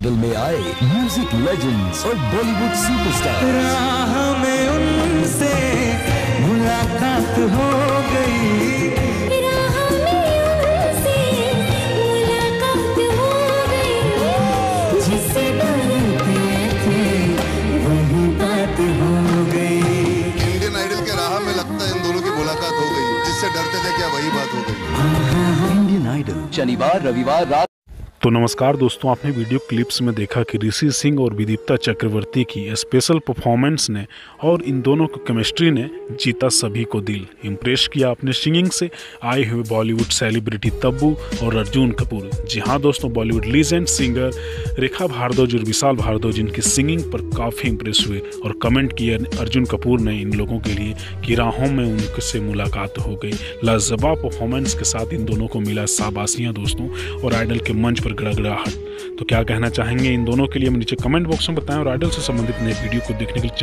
दिल में आए म्यूज़िक लेजेंड्स और बॉलीवुड सुपरस्टार राह में उनसे मुलाकात हो गई। राह में उनसे मुलाकात हो गई। जिससे डरते थे वही बात हो गई। इंडियन आइडल के राह में लगता है इन दोनों की मुलाकात हो गई। जिससे डरते थे क्या वही बात हो गई। इंडियन आइडल शनिवार रविवार रात तो नमस्कार दोस्तों, आपने वीडियो क्लिप्स में देखा कि ऋषि सिंह और विदीप्ता चक्रवर्ती की स्पेशल परफॉर्मेंस ने और इन दोनों की केमिस्ट्री ने जीता सभी को दिल। इम्प्रेस किया अपने सिंगिंग से, आए हुए बॉलीवुड सेलिब्रिटी तब्बू और अर्जुन कपूर। जी हाँ दोस्तों बॉलीवुड लीजेंड सिंगर रेखा भारद्वाज और विशाल भारद्वाज इनकी सिंगिंग पर काफ़ी इम्प्रेस हुए और कमेंट किया अर्जुन कपूर ने इन लोगों के लिए कि राहों में उनसे मुलाकात हो गई। लाजवाब परफॉर्मेंस के साथ इन दोनों को मिला शाबाशियाँ दोस्तों और आइडल के मंच पर गड़गड़ाहट। तो क्या कहना चाहेंगे इन दोनों के लिए हम नीचे कमेंट बॉक्स में बताएँ और आइडल से संबंधित नए वीडियो को देखने के लिए